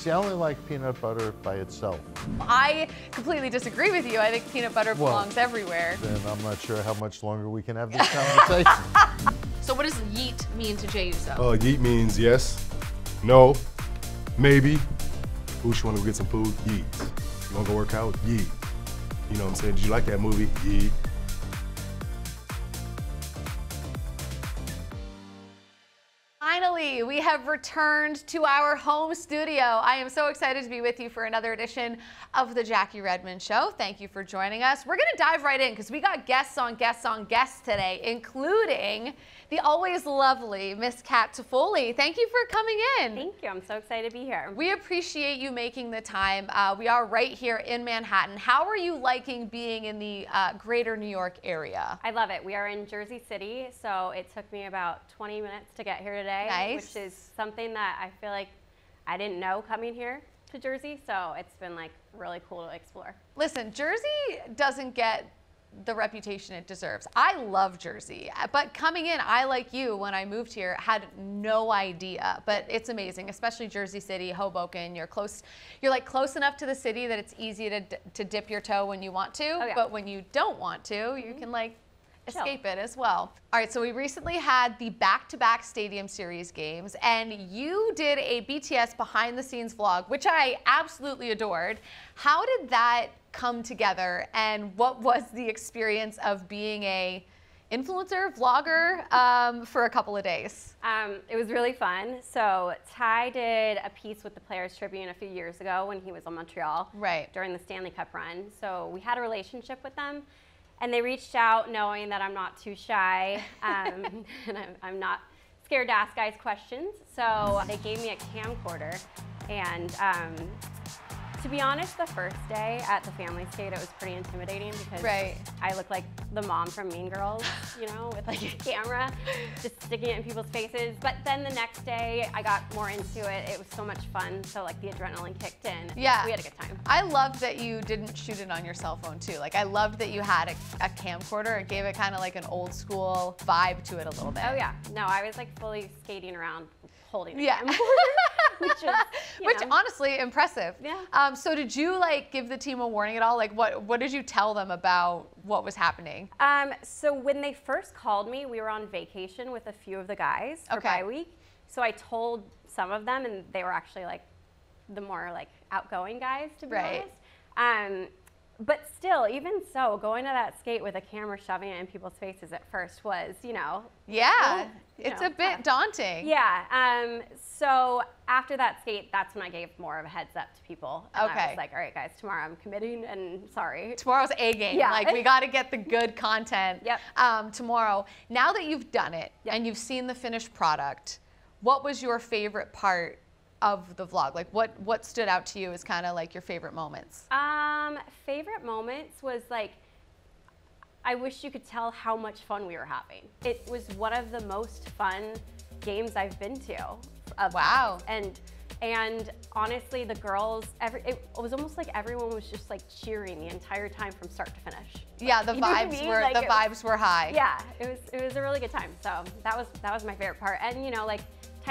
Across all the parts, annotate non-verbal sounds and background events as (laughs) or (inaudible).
See, I only like peanut butter by itself. I completely disagree with you. I think peanut butter Well- belongs everywhere. Then I'm not sure how much longer we can have this (laughs) conversation. So what does yeet mean to Jey Uso? Uh, yeet means yes, no, maybe. Who's want to go get some food? Yeet. You want to go work out? Yeet. You know what I'm saying? Did you like that movie? Yeet. Have returned to our home studio. I am so excited to be with you for another edition of the Jackie Redmond Show. Thank you for joining us. We're going to dive right in because we got guests on guests on guests today, including the always lovely Miss Cat Toffoli. Thank you for coming in. Thank you. I'm so excited to be here. We appreciate you making the time. Uh, we are right here in Manhattan. How are you liking being in the uh, greater New York area? I love it. We are in Jersey City, so it took me about 20 minutes to get here today, Nice. which is something that I feel like I didn't know coming here to Jersey, so it's been like really cool to explore. Listen, Jersey doesn't get the reputation it deserves. I love Jersey, but coming in, I like you when I moved here had no idea, but it's amazing, especially Jersey City, Hoboken. You're close, you're like close enough to the city that it's easy to to dip your toe when you want to, oh, yeah. but when you don't want to, you mm-hmm. can like. Escape it as well. All right, so we recently had the back-to-back Stadium Series games, and you did a BTS behind-the-scenes vlog, which I absolutely adored. How did that come together, and what was the experience of being a influencer, vlogger um, for a couple of days? Um, it was really fun. So Ty did a piece with the Players Tribune a few years ago when he was in Montreal Right. during the Stanley Cup run. So we had a relationship with them, and they reached out knowing that I'm not too shy (laughs) um, (laughs) and I'm, I'm not scared to ask guys questions. So they gave me a camcorder, and um, to be honest, the first day at the family skate, it was pretty intimidating because Right. I look like the mom from Mean Girls, you know, with like a camera, just sticking it in people's faces. But then the next day, I got more into it. It was so much fun. So like the adrenaline kicked in. Yeah. We had a good time. I loved that you didn't shoot it on your cell phone too. Like I loved that you had a, a camcorder. It gave it kind of like an old school vibe to it a little bit. Oh yeah. No, I was like fully skating around holding Yeah. (laughs) which is, (laughs) Which honestly impressive. Yeah. Um, so did you like give the team a warning at all? Like what what did you tell them about what was happening? Um, so when they first called me, we were on vacation with a few of the guys for Okay. bye week. So I told some of them, and they were actually like the more like outgoing guys, to be Right. honest. Um, but still, even so, going to that skate with a camera shoving it in people's faces at first was, you know, Yeah. Ooh, it's you a bit tough. daunting. yeah. Um, so after that skate, that's when I gave more of a heads up to people. And I was like, all right, guys, tomorrow I'm committing, and sorry. Tomorrow's a game. Yeah. Like we got to get the good content (laughs) Yep. um, tomorrow. Now that you've done it Yep. and you've seen the finished product, what was your favorite part of the vlog? Like what what stood out to you as kind of like your favorite moments? Um, favorite moments was like, I wish you could tell how much fun we were having. It was one of the most fun games I've been to. Wow. And and honestly, the girls, every it was almost like everyone was just like cheering the entire time from start to finish. Yeah, the (laughs) what I vibes mean? were Like, the it was- vibes were high. Yeah, it was it was a really good time. So that was that was my favorite part. And you know, like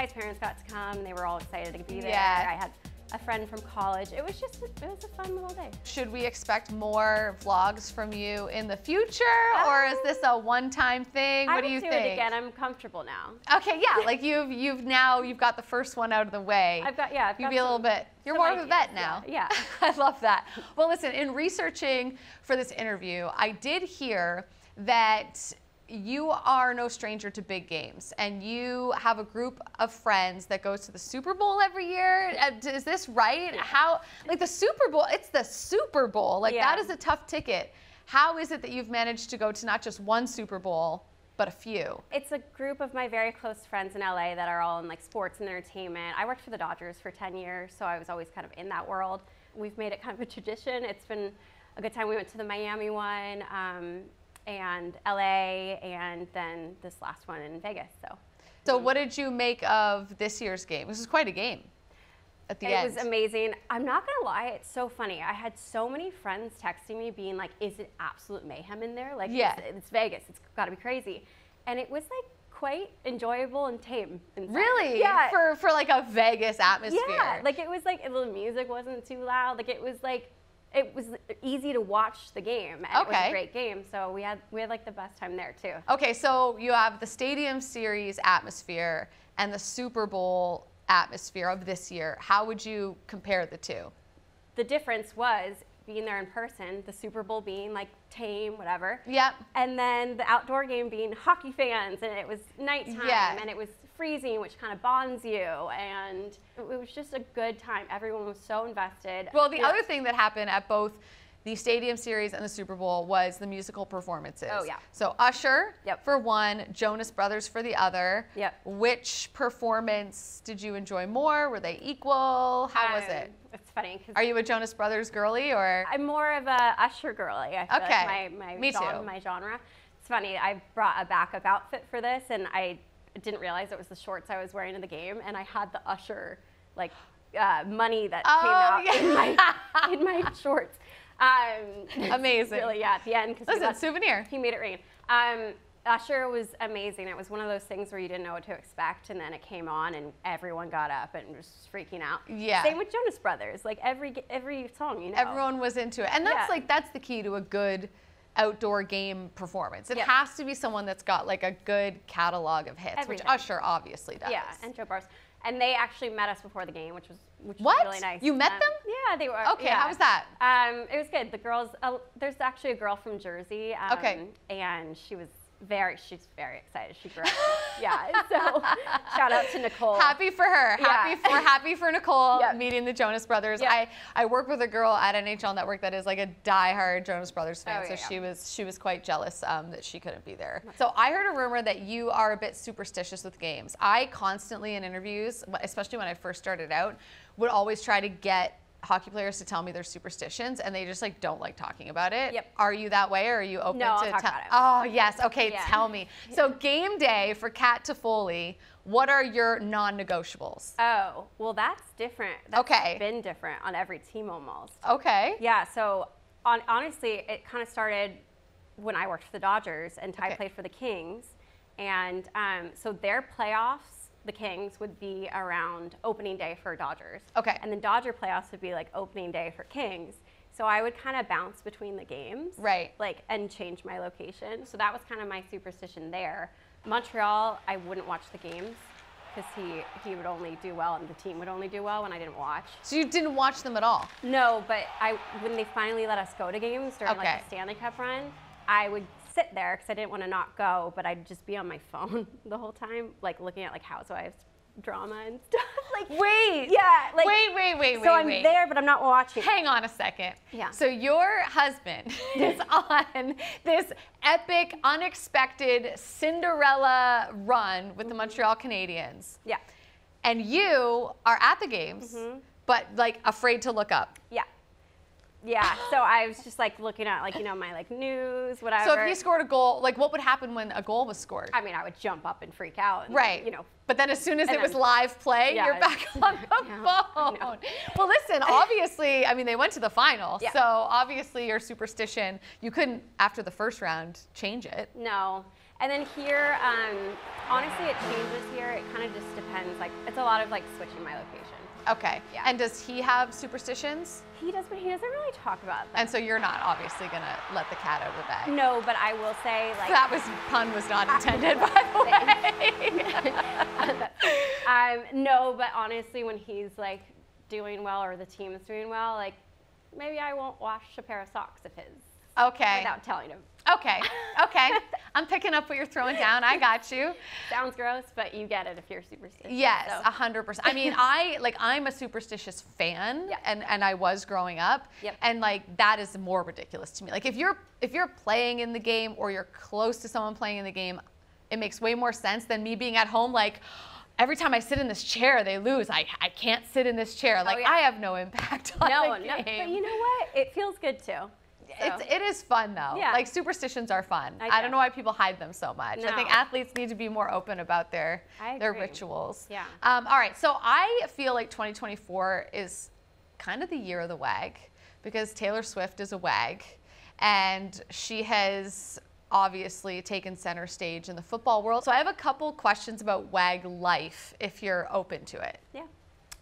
Ty's parents got to come and they were all excited to be there. Yeah. I had a friend from college. It was just it was a fun little day. Should we expect more vlogs from you in the future, or is um, this a one-time thing? I what do you do think? it again. I'm comfortable now. Okay, yeah, like you've you've now you've got the first one out of the way. I've got yeah. I've You'd be a little bit. You're more of a vet now. Yeah. yeah. (laughs) I love that. Well, listen, in researching for this interview, I did hear that you are no stranger to big games and you have a group of friends that goes to the Super Bowl every year. Uh, Is this right? How, like the Super Bowl, it's the Super Bowl. Like that Yeah. is a tough ticket. How is it that you've managed to go to not just one Super Bowl, but a few? It's a group of my very close friends in LA that are all in like sports and entertainment. I worked for the Dodgers for 10 years, so I was always kind of in that world. We've made it kind of a tradition. It's been a good time. We went to the Miami one um, and LA, and then this last one in Vegas. So So, what did you make of this year's game? This is quite a game at the it end. was amazing. I'm not gonna lie, it's so funny. I had so many friends texting me being like, "Is it absolute mayhem in there? Like, Yeah. it's, it's Vegas. It's got to be crazy." And it was like quite enjoyable and tame. inside. Really? Yeah. For for like a Vegas atmosphere. Yeah, like it was like the music wasn't too loud. Like it was like it was easy to watch the game. And It was a great game. So we had we had like the best time there too. Okay, so you have the Stadium Series atmosphere and the Super Bowl atmosphere of this year. How would you compare the two? The difference was being there in person, the Super Bowl being like tame, whatever. Yep. And then the outdoor game being hockey fans, and it was nighttime, Yeah. and it was freezing, which kind of bonds you, and it was just a good time. Everyone was so invested. Well, the Yeah. other thing that happened at both the Stadium Series and the Super Bowl was the musical performances. Oh, yeah. So Usher Yep. for one, Jonas Brothers for the other. Yep. Which performance did you enjoy more? Were they equal? How was Um, it? It's funny Are you a Jonas Brothers girly or? I'm more of a Usher girly. I feel Okay. like my, my, Me gen- too. my genre. It's funny. I brought a backup outfit for this, and I didn't realize it was the shorts I was wearing in the game, and I had the Usher like uh, money that Oh, came out yeah. in my (laughs) in my shorts. Um, Amazing. Really, yeah. At the end, because Listen, souvenir. he made it rain. Um, Usher was amazing. It was one of those things where you didn't know what to expect, and then it came on, and everyone got up and was freaking out. Yeah. Same with Jonas Brothers. Like every every song, you know. Everyone was into it. And that's Yeah. like that's the key to a good outdoor game performance. It Yeah. has to be someone that's got like a good catalog of hits, Everything. which Usher obviously does. Yeah, and Jo Bros. And they actually met us before the game, which was which What? was really nice. You met Um, them? Yeah, they were. Okay, yeah. how was that? Um, it was good. The girls. Uh, there's actually a girl from Jersey. Um, Okay. And she was very. She's very excited. She grew up. (laughs) yeah. So (laughs) shout out to Nicole. Happy for her. Happy Yeah. for happy for Nicole Yep. meeting the Jonas Brothers. Yep. I, I work with a girl at NHL Network that is like a diehard Jonas Brothers fan, Oh, so yeah. she was she was quite jealous um, that she couldn't be there. So I heard a rumor that you are a bit superstitious with games. I constantly in interviews, especially when I first started out, would always try to get hockey players to tell me their superstitions and they just like don't like talking about it. Yep. Are you that way or are you open No, I'll to talk about it. Oh, yes. Okay, Yeah. tell me. (laughs) So game day for Cat Toffoli, what are your non-negotiables? Oh, well, that's different. That's Okay. Been different on every team almost. Okay. Yeah, so on, honestly, it kind of started when I worked for the Dodgers and Ty Okay. played for the Kings. And um, so their playoffs, the Kings, would be around opening day for Dodgers. Okay. And then Dodger playoffs would be like opening day for Kings. So I would kind of bounce between the games. Right. Like, and change my location. So that was kind of my superstition there. Montreal, I wouldn't watch the games because he, he would only do well and the team would only do well when I didn't watch. So you didn't watch them at all. No, but I when they finally let us go to games during Okay. like the Stanley Cup run, I would sit there because I didn't want to not go, but I'd just be on my phone (laughs) the whole time, like looking at like Housewives drama and (laughs) stuff. like Wait. yeah, like wait, wait, wait, wait, so I'm wait. there, but I'm not watching. Hang on a second. Yeah. So your husband (laughs) is on this epic, unexpected Cinderella run with the Montreal Canadiens, Yeah, and you are at the games, Mm-hmm. but like afraid to look up. yeah, yeah. So I was just like looking at like you know my like news, whatever. So if you scored a goal, like what would happen when a goal was scored? I mean, I would jump up and freak out. And, Right. You know. But then as soon as it was live play, Yeah, you're back on the (laughs) I phone. Well, listen, obviously, I mean, they went to the final. Yeah. So obviously, your superstition, you couldn't, after the first round, change it. No. And then here, um, honestly, it changes here. It kind of just depends. Like, it's a lot of like switching my location. Okay. Yeah. And does he have superstitions? He does, but he doesn't really talk about that. And so you're not obviously going to let the cat out of the bag. no, but I will say, like, That was pun was not intended, by the (laughs) way. (laughs) um, no, but honestly, when he's like doing well or the team is doing well, like, maybe I won't wash a pair of socks of his okay. without telling him. Okay. Okay. (laughs) I'm picking up what you're throwing down. I got you. Sounds gross, but you get it if you're superstitious. Yes, a hundred percent. I mean, I like I'm a superstitious fan, Yeah. and and I was growing up, Yep. and like that is more ridiculous to me. Like if you're if you're playing in the game or you're close to someone playing in the game, it makes way more sense than me being at home like. Every time I sit in this chair, they lose. I, I can't sit in this chair. Oh, like Oh, yeah. I have no impact (laughs) on No, the no, game. but you know what? It feels good too. It's, it is fun though. Yeah. Like superstitions are fun. I, I don't know why people hide them so much. I think athletes need to be more open about their their rituals. Yeah. Um, all right. So I feel like 2024 is kind of the year of the wag because Taylor Swift is a wag, and she has obviously taken center stage in the football world. So I have a couple questions about WAG life if you're open to it. Yeah.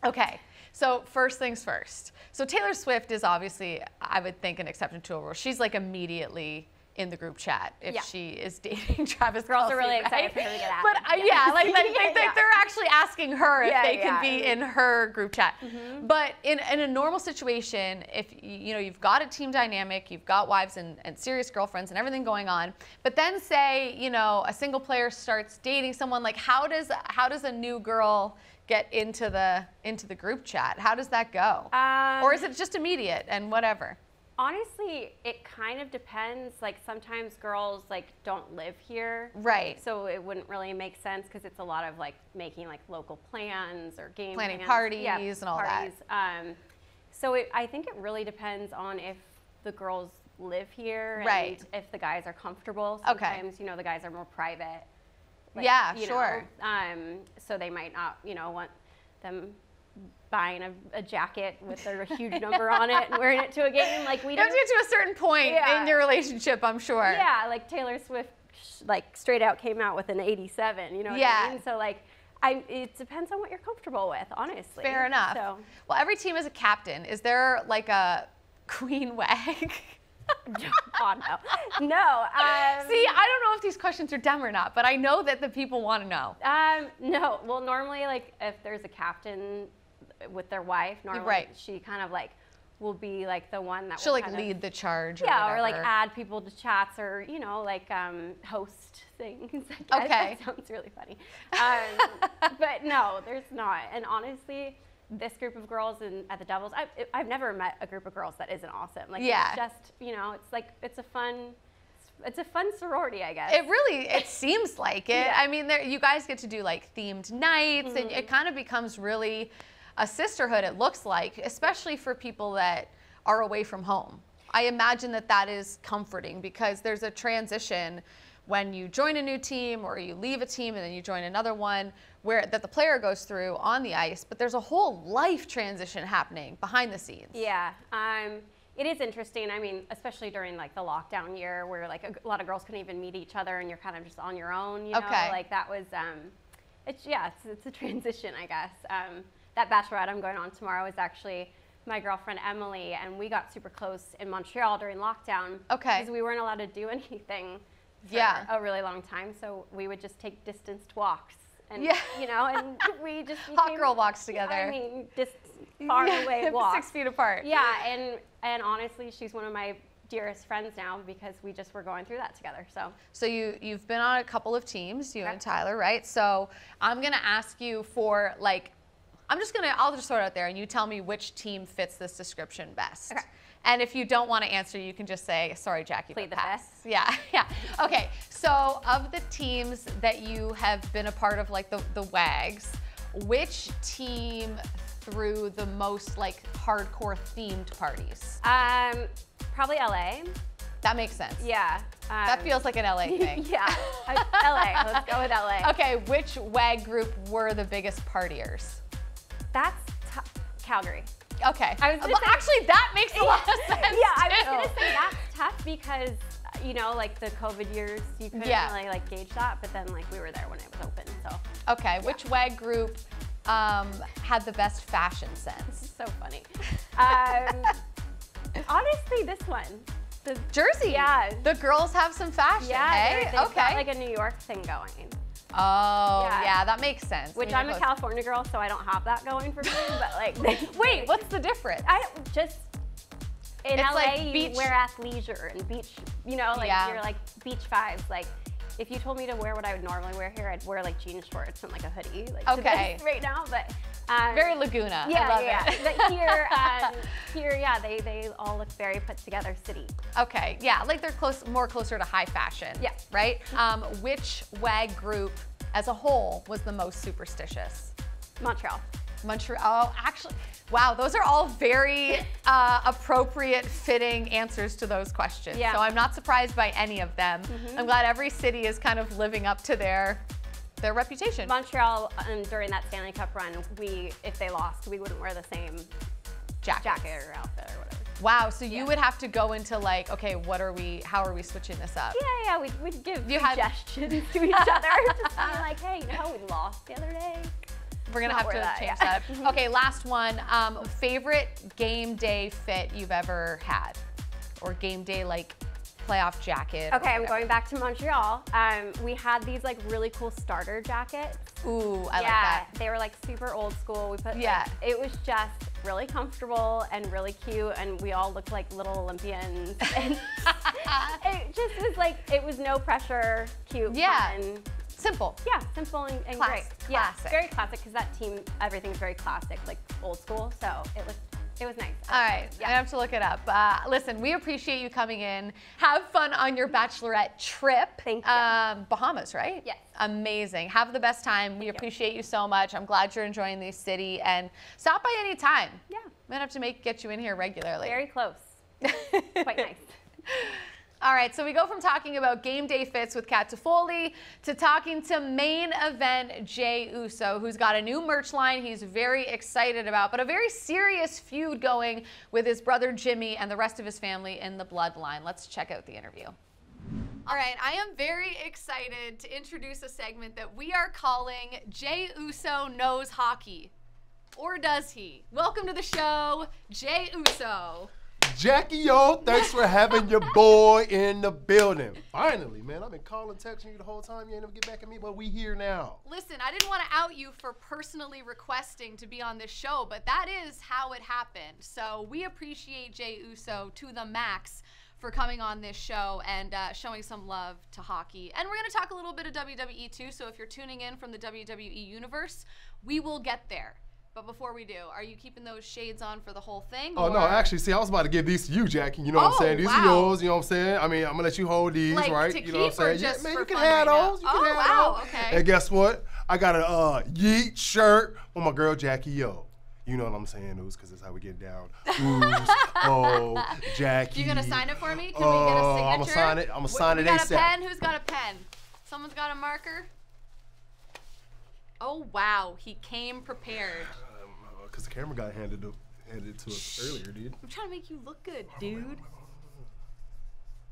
Okay. So first things first. So Taylor Swift is obviously, I would think, an exception to a rule. She's like immediately in the group chat if Yeah. she is dating (laughs) Travis. Girls are Kelce, really right? excited for her to get But added. uh, Yeah. yeah, like (laughs) Yeah. they're actually asking her if they can be in her group chat. Mm-hmm. But in, in a normal situation, if you know you've got a team dynamic, you've got wives and, and serious girlfriends and everything going on, but then say you know a single player starts dating someone, like how does how does a new girl get into the into the group chat? How does that go? Um, or is it just immediate and whatever? Honestly, it kind of depends. Like sometimes girls like don't live here. Right. So it wouldn't really make sense because it's a lot of like making like local plans or game Planning plans. parties Yeah, and all that. Um, so it, I think it really depends on if the girls live here Right. and if the guys are comfortable. Okay. Sometimes you know the guys are more private. Yeah, you know, sure. um, so they might not you know want them buying a, a jacket with a huge (laughs) number on it and wearing it to a game like we You do. have to get to a certain point Yeah. in your relationship, I'm sure. Yeah, like Taylor Swift, like straight out came out with an 87. You know what Yeah. I mean? So like, I it depends on what you're comfortable with, honestly. Fair enough. So Well, every team has a captain. Is there like a (laughs) queen wag? No, no. Um, See, I don't know if these questions are dumb or not, but I know that the people want to know. Um, no. Well, normally, like if there's a captain with their wife, normally Right. she kind of like will be like the one that She'll will like kind of- lead the charge. Or yeah, or like add people to chats, or you know, like um, host things. (laughs) Okay. that sounds really funny. Um, but no, there's not. And honestly, this group of girls and at the Devils, I've, I've never met a group of girls that isn't awesome. Like, Yeah. it's just you know, it's like it's a fun, it's a fun sorority, I guess. It really, it (laughs) seems like it. Yeah. I mean, there, you guys get to do like themed nights, and Mm-hmm. it kind of becomes really a sisterhood. It looks like, especially for people that are away from home. I imagine that that is comforting because there's a transition when you join a new team or you leave a team and then you join another one where that the player goes through on the ice but there's a whole life transition happening behind the scenes Yeah, um, it is interesting. I mean, especially during like the lockdown year, where like a lot of girls couldn't even meet each other, and you're kind of just on your own. You know, Okay. like that was. Um, it's yeah, it's, it's a (laughs) transition, I guess. Um, that bachelorette I'm going on tomorrow is actually my girlfriend Emily, and we got super close in Montreal during lockdown. Okay. Because we weren't allowed to do (laughs) anything. Yeah. A really long time, so we would just take distanced walks. And, Yeah. you know, and (laughs) we just Hot girl walks together. I mean, just (laughs) far Yeah, away (laughs) walks. six feet apart Yeah, and and honestly, she's one of my dearest friends now because we just were going through that together. So So you you've been on a couple of teams, you and Tyler, right? So I'm gonna ask you for like, I'm just gonna I'll just throw it out there, and you tell me which team fits this description best. Okay. And if you don't want to answer, you can just say, "Sorry, Jackie." Plead but the pass." Yeah, (laughs) yeah. Okay. So of the teams that you have been a part of, like the the Wags, which team threw the most like hardcore themed parties? um, probably LA. That makes sense. Yeah. Um, That feels like an LA (laughs) thing. yeah. LA. Let's go with LA. (laughs) Okay, which WAG group were the biggest partiers? That's Calgary. Okay. I was Well, say- actually, that makes a lot of sense. yeah, I was too. gonna say that's tough because you know, like the COVID years, you couldn't Yeah. really like gauge that, but then like we were there when it was open, so Okay, which WAG group um, had the best fashion sense? so funny. Um, (laughs) honestly, this one, the Jersey. Yeah. The girls have some fashion. yeah, hey? okay. got like a New York thing going. Oh, yeah. Yeah. that makes sense. Which I'm a California girl, so I don't have that going for me. But like, (laughs) Wait, (laughs) what's the difference? I just in It's LA, like you beach- wear athleisure and beach. You know, like Yeah. you're like beach vibes. Like, if you told me to wear what I would normally wear here, I'd wear like jean shorts and like a hoodie. Like Okay. (laughs) right now, but um, Very Laguna. Yeah, I love yeah. it. but here, (laughs) um, here, yeah, they they all look very put together city. Okay, yeah, like they're close, more closer to high fashion. Yeah. Right. Um, which WAG group, as a whole, was the most superstitious? Montreal. Montreal. Oh, actually, wow, those are all very uh, appropriate, fitting answers to those questions. Yeah. So I'm not surprised by any of them. I'm glad every city is kind of living up to their their reputation. Montreal um, during that Stanley Cup run, we if they lost, we wouldn't wear the same Jackets. jacket or outfit or whatever. Wow. So you would have to go into like, okay, what are we? How are we switching this up? Yeah, yeah, we'd, we'd give You had- suggestions (laughs) to each other. Just be (laughs) like, hey, you know how we lost the other day? We're gonna have to that, change yeah. that. (laughs) Okay, last one. Um, favorite game day fit you've ever had, or game day like playoff jacket? Okay, I'm going back to Montreal. Um, we had these like really cool starter jackets. Ooh, I yeah, like that. they were like super old school. We put like, Yeah. it was just really comfortable and really cute, and we all looked like little Olympians. (laughs) And (laughs) it just was like it was no pressure, cute, Yeah. fun. Simple. Yeah, simple and, and Class- great. Yeah, classic. very classic because that team, everything's very classic, like old school. So it was, it was nice. All right, I have to look it up. Uh, listen, we appreciate you coming in. Have fun on your bachelorette trip. Thank you. Um, Bahamas, right? Yes. Amazing. Have the best time. We appreciate you so much. I'm glad you're enjoying the city and stop by any time. Yeah. Gonna have to make get you in here regularly. Very close. (laughs) Quite nice. (laughs) All right, so we go from talking about game day fits with Cat Toffoli to talking to main event Jey Uso, who's got a new merch line he's very excited about, but a very serious feud going with his brother Jimmy and the rest of his family in the bloodline. Let's check out the interview. All right, I am very excited to introduce a segment that we are calling Jey Uso Knows Hockey. Or does he? Welcome to the show, Jey Uso. Jackie, yo, thanks for having your boy in the building. Finally, man. I've been calling, texting you the whole time. You ain't never get back at me, but we here now. Listen, I didn't want to out you for personally requesting to be on this show, but that is how it happened. So we appreciate Jey Uso to the max for coming on this show and uh, showing some love to hockey. And we're going to talk a little bit of WWE too. So if you're tuning in from the WWE universe, we will get there. But before we do, are you keeping those shades on for the whole thing? Oh, no, actually, see, I was about to give these to you, Jackie. You know what Oh, I'm saying? These wow. are yours, you know what I'm saying? I mean, I'm going to let you hold these, Like, right? you know what I'm saying? just yeah, man, you can have right those. You Oh, can have wow, okay. And guess what? I got a uh, Yeet shirt with my girl, Jackie Yo. You know what I'm saying, Ooze, because that's how we get down. Ooze, (laughs) oh, Jackie. You gonna sign it for me? Can we get a Oh, signature? I'ma sign it- I'ma Wh- sign it got a pen? Who's got a pen? Someone's got a marker? Oh wow, he came prepared. Because the camera got handed it, handed to us earlier, dude. I'm trying to make you look good, dude.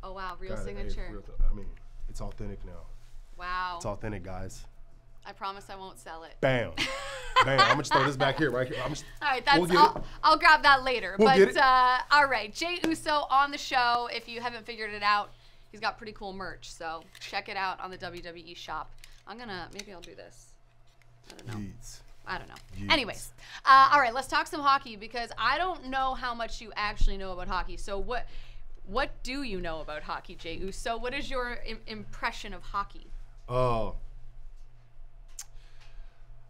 Oh wow, real Got it. Hey, signature. real th- I mean, it's authentic now. Wow. It's authentic, guys. I promise I won't sell it. Bam. (laughs) Bam. I'm going to throw this back here, right here. I'm just, All right, that's We'll get I'll, it. I'll grab that later. We'll but get it. Uh, all right, Jey Uso on the show. If you haven't figured it out, he's got pretty cool merch. So check it out on the WWE shop. I'm gonna maybe I'll do this. I don't know. Yeets. I don't know. Anyways, uh, all right, let's talk some hockey because I don't know how much you actually know about hockey. So what what do you know about hockey, Jey Uso? What is your Im- impression of hockey? Uh,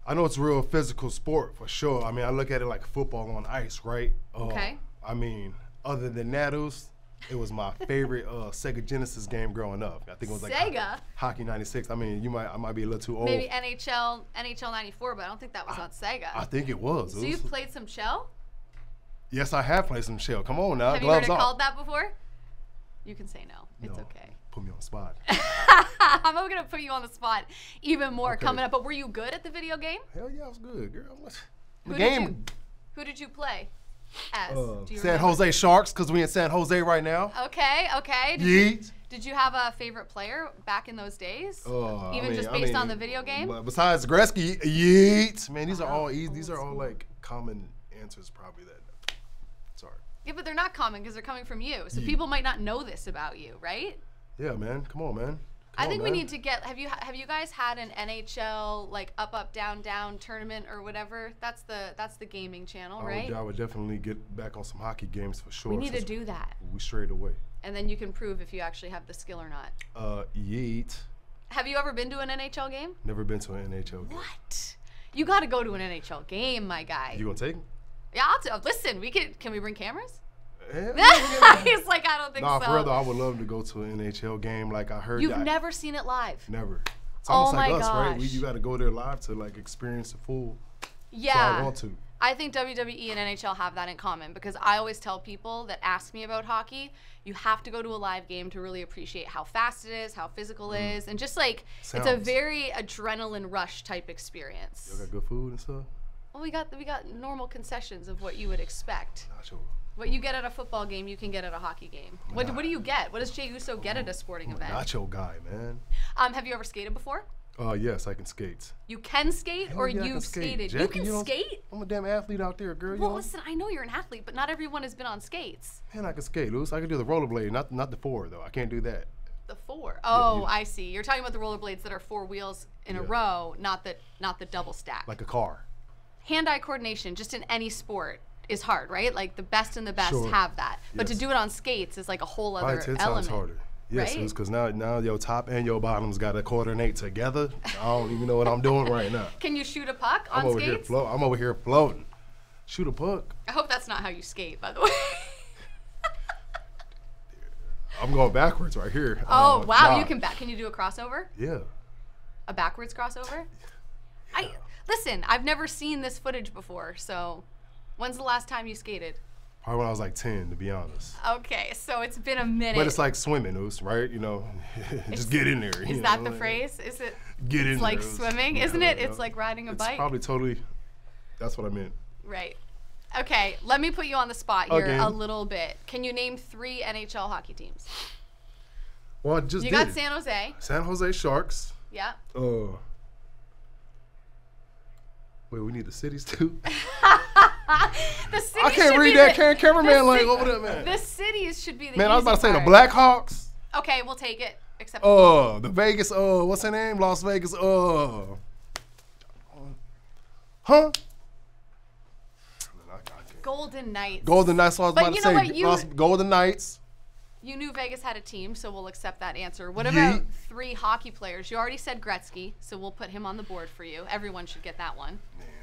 I know it's a real physical sport for sure. I mean, I look at it like football on ice, right? Uh, Okay. I mean, other than that, was, it was my favorite uh, Sega Genesis game growing up. I think it was like Sega? Hockey '96. I mean, you might I might be a little too old. Maybe NHL NHL '94, but I don't think that was on Sega. I think it was. so It you've played some shell? yes, I have played some shell. Come on now, Have you heard gloves it off. called that before? You can say no. It's No, okay. Put me on the spot. (laughs) I'm gonna put you on the spot even more Okay. coming up. But were you good at the video game? Hell yeah, I was good, girl. What- The Who did game. you- Who did you play as? Uh, Do you San remember? Jose Sharks, because we in San Jose right now. Okay, okay. Did you, Yeet. did you have a favorite player back in those days? Uh, I Even mean- just I based on the video game? But besides Gretzky, Yeet. Man, these are all easy. These are all like common answers, probably that. Sorry. Yeah, but they're not common because they're coming from you. So Yeah. people might not know this about you, right? Yeah, man. Come on, man. I think on, we man. need to get. Have you have you guys had an NHL like up up down down tournament or whatever? That's the that's the gaming channel, I would, right? I would definitely get back on some hockey games for sure. We need to do that, We straight away. and then you can prove if you actually have the skill or not. Uh, Yeet. Have you ever been to an NHL game? Never been to an NHL game. What? You got to go to an NHL game, my guy. You gonna take? yeah, I'll t- listen. We can. Can we bring cameras? He's (laughs) like, I don't think Nah, so. for real though, I would love to go to an NHL game. Like I heard. You've that- never seen it live. Never. It's Oh almost like my us, right? We, gosh. you got to go there live to like experience the full. So Yeah. I want to. I think WWE and NHL have that in common because I always tell people that ask me about hockey, you have to go to a live game to really appreciate how fast it is, how physical it is, and just like it's a Mm. Very adrenaline rush type experience. Y'all got good food and stuff. Well, we got we got normal concessions of what you would expect. Not sure. What you get at a football game, you can get at a hockey game. What, what do you get? What does Jey Uso get at a sporting event? Nacho guy, man. Um, have you ever skated before? Uh, yes, I can skate. You can skate, or Yeah, you've skate. skated. you can you skate. I'm a damn athlete out there, girl. You Well, know? listen, I know you're an athlete, but not everyone has been on skates. Man, I can skate, Luce. I can do the rollerblade, not not the four though. I can't do that. The four. Oh, you- I see. You're talking about the rollerblades that are four wheels in a row, not the not the double stack. Like a car. Hand-eye coordination, just in any sport, is hard, right? Like the best and the best Sure. have that, but to do it on skates is like a whole other ten element. harder. Yes, right? because now now your top and your bottoms got to coordinate together. I don't even know what I'm doing right now. (laughs) Can you shoot a puck on I'm over here skates? float. I'm over here floating. Shoot a puck. I hope that's not how you skate, by the way. (laughs) I'm going backwards right here. oh Uh, wow, nah. you can back. Can you do a crossover? Yeah. A backwards crossover? I listen. I've never seen this footage before. So, when's the last time you skated? Probably when I was like 10, to be honest. Okay, so it's been a minute. But it's like swimming, Oos, right? You know, (laughs) just get in there. Is that know, the phrase? Is it? Get in It's there. like Oos. swimming, isn't it? It's like riding a It's bike. probably totally. That's what I meant. Right. Okay, let me put you on the spot here Okay. a little bit. Can you name three NHL hockey teams? Well, I just You did. got. San Jose. San Jose Sharks. Yeah. Uh. Wait, we need the cities too. (laughs) (laughs) The city I can't read be that the- cam- cameraman the like ci- over there, man. The cities should be the Man, I was about to easy say the. Blackhawks. Okay, we'll take it. Except Uh, the Vegas. Uh, what's her name? Las Vegas. Uh. Huh? Golden Knights. Golden Knights. So I was But about you to know say what, you- Las- Golden Knights. You knew Vegas had a team, so we'll accept that answer. What about Yeet. three hockey players? You already said Gretzky, so we'll put him on the board for you. Everyone should get that one. Man, oh